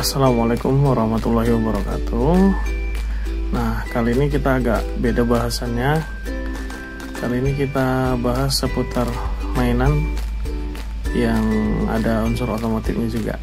Assalamualaikum warahmatullahi wabarakatuh. Nah kali ini kita agak beda bahasannya. Kali ini kita bahas seputar mainan Yang ada unsur otomotifnya juga.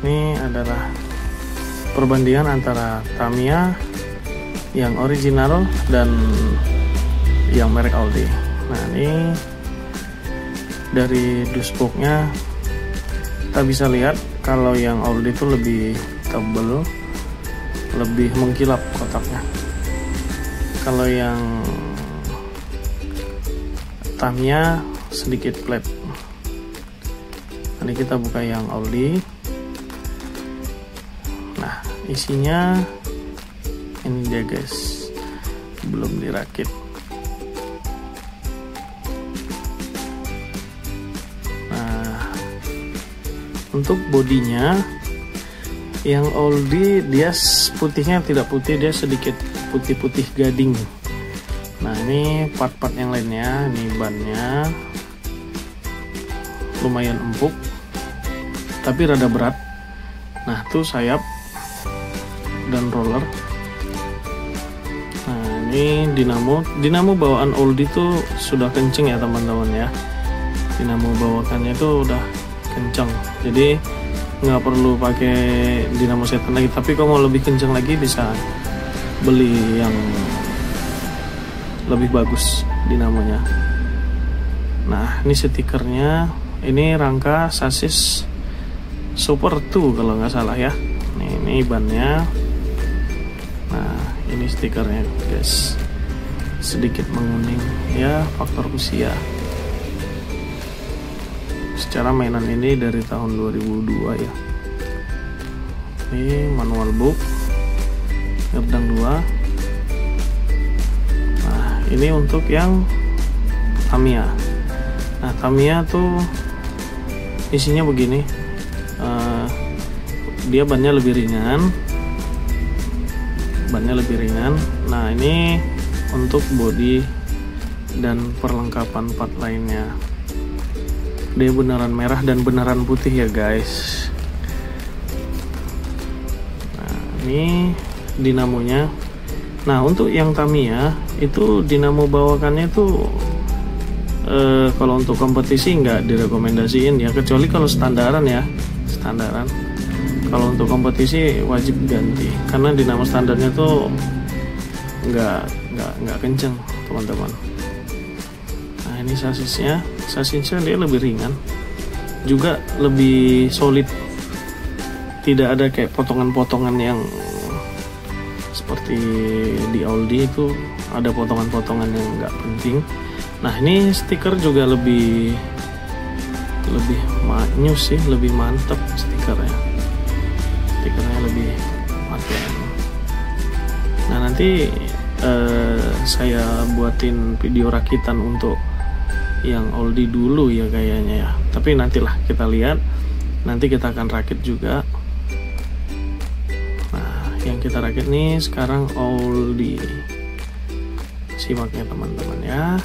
Ini adalah perbandingan antara Tamiya Yang original dan yang merek Audi. Nah ini dari dashboardnya kita bisa lihat kalau yang Audi itu lebih tebal lebih mengkilap kotaknya. Kalau yang Tamiya sedikit flat. Ini kita buka yang Audi nah isinya ini dia guys. Belum dirakit untuk bodinya yang oldie dia putihnya tidak putih dia sedikit putih-putih gading. Nah ini part-part yang lainnya ini bannya. Lumayan empuk tapi rada berat. Nah tuh sayap dan roller. Nah ini dinamo. Dinamo bawaan oldie tuh sudah kenceng ya teman-teman ya. Dinamo bawakannya itu udah kencang jadi nggak perlu pakai dinamo setan lagi. Tapi kalau mau lebih kencang lagi bisa beli yang lebih bagus dinamonya. Nah ini stikernya. Ini rangka sasis super 2 kalau nggak salah ya. Nih, ini bannya. Nah ini stikernya guys. Sedikit menguning ya faktor usia secara mainan ini dari tahun 2002 ya. Ini manual book ngerdang 2 nah ini untuk yang Tamiya. Nah Tamiya tuh isinya begini. Uh, dia bannya lebih ringan. Bannya lebih ringan. Nah ini untuk body dan perlengkapan part lainnya dia beneran merah dan beneran putih ya guys. Nah ini dinamonya. Nah untuk yang Tamiya itu dinamo bawakannya itu eh, kalau untuk kompetisi nggak direkomendasiin ya kecuali kalau standaran ya standaran. Kalau untuk kompetisi wajib ganti karena dinamo standarnya tuh nggak nggak nggak kenceng teman-teman ini sasisnya. Sasisnya dia lebih ringan. Juga lebih solid. Tidak ada kayak potongan-potongan yang seperti di Audi itu. Ada potongan-potongan yang nggak penting. Nah ini stiker juga lebih lebih manyus sih lebih mantep stikernya. Stikernya lebih mantap nah nanti eh, saya buatin video rakitan untuk yang oldie dulu ya kayaknya ya. Tapi nantilah kita lihat. Nanti kita akan rakit juga. Nah yang kita rakit nih sekarang oldie simaknya teman-teman ya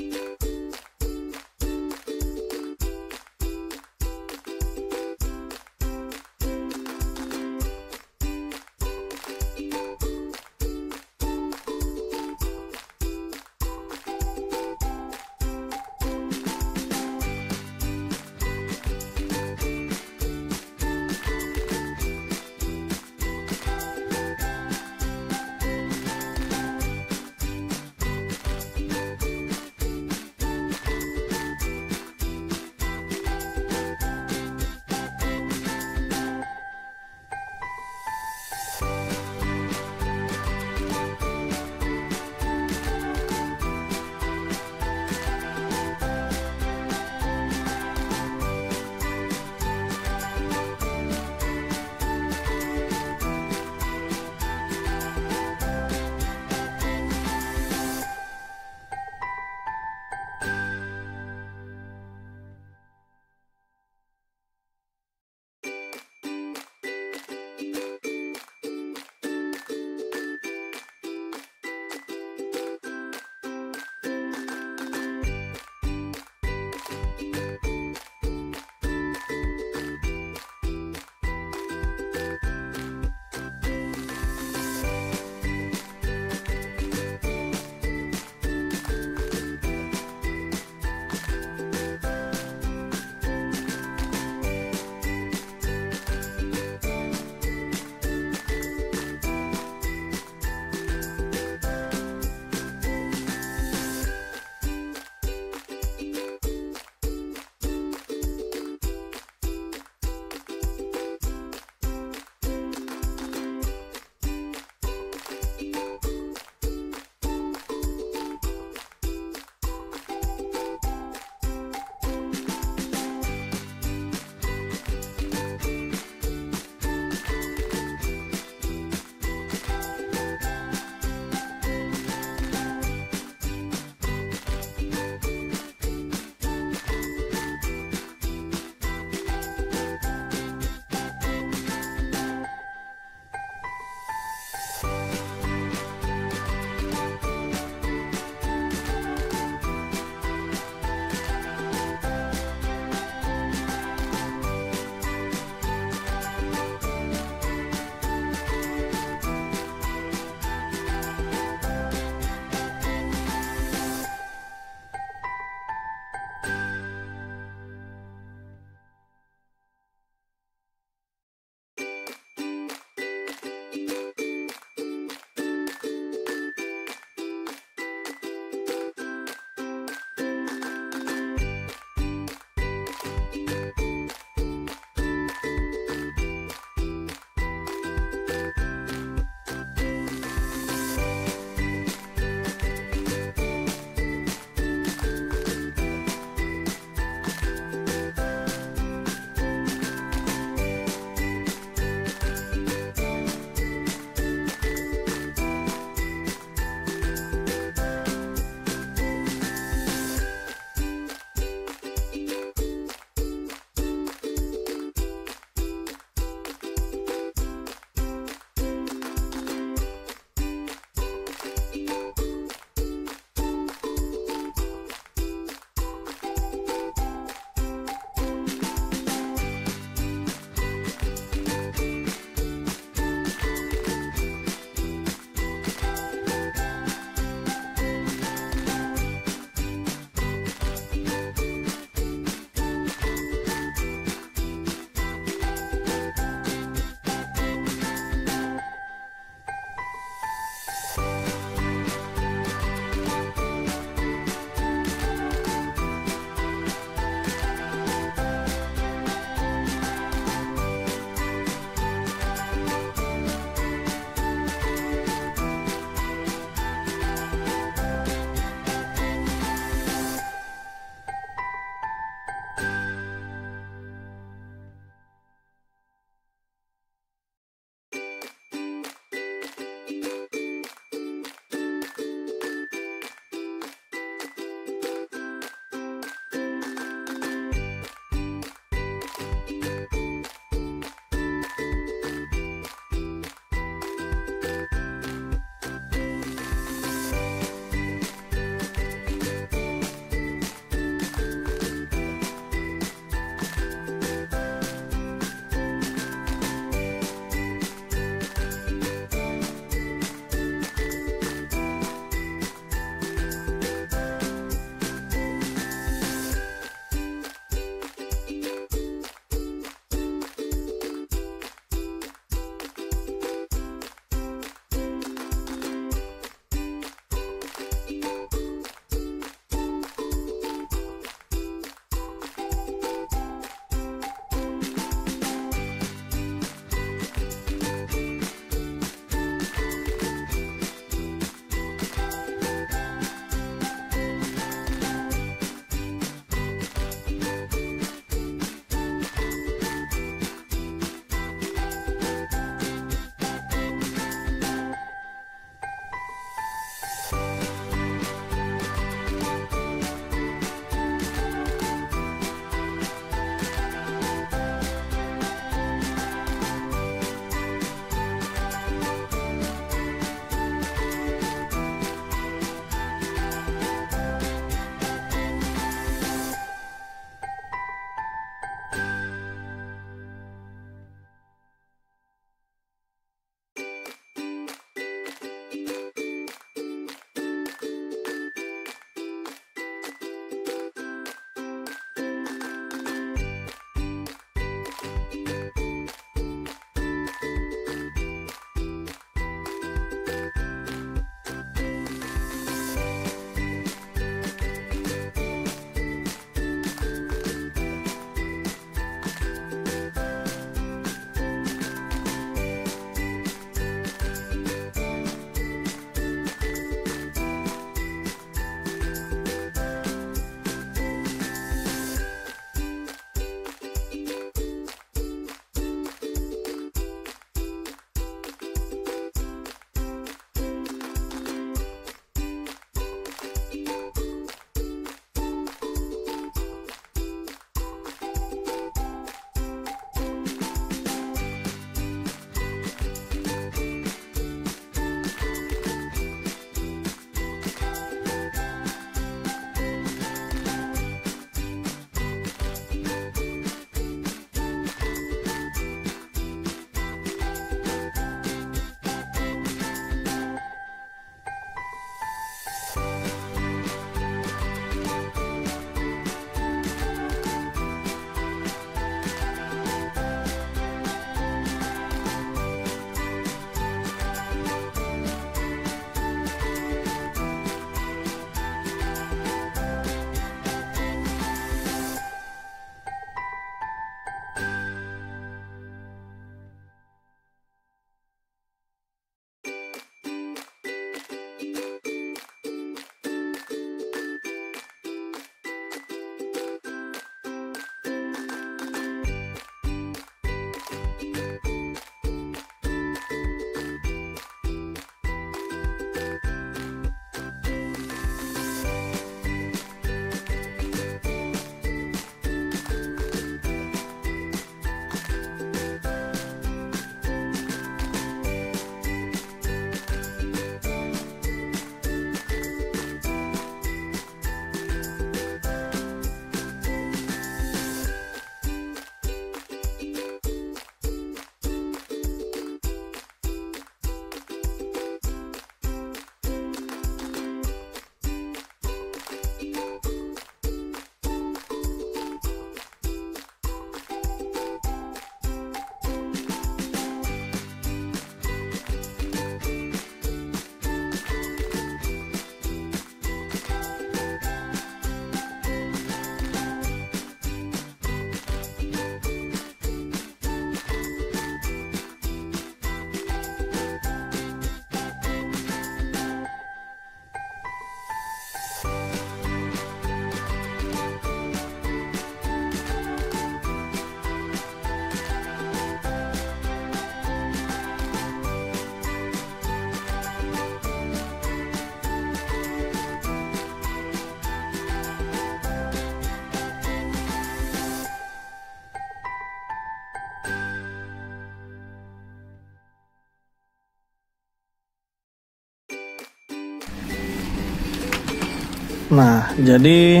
nah jadi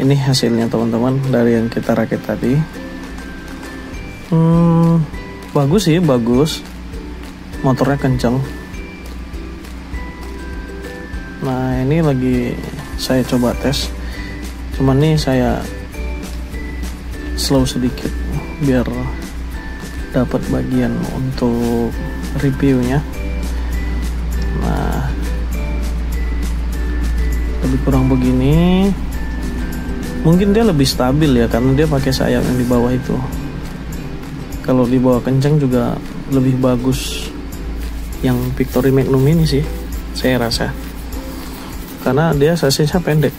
ini hasilnya teman-teman dari yang kita rakit tadi. Hmm, bagus sih bagus. Motornya kenceng. Nah ini lagi saya coba tes. Cuman nih saya slow sedikit biar dapat bagian untuk reviewnya. Nah lebih kurang begini mungkin dia lebih stabil ya karena dia pakai sayap yang di bawah itu. Kalau di bawah kencang juga lebih bagus yang Victory Magnum ini sih saya rasa. Karena dia sasisnya pendek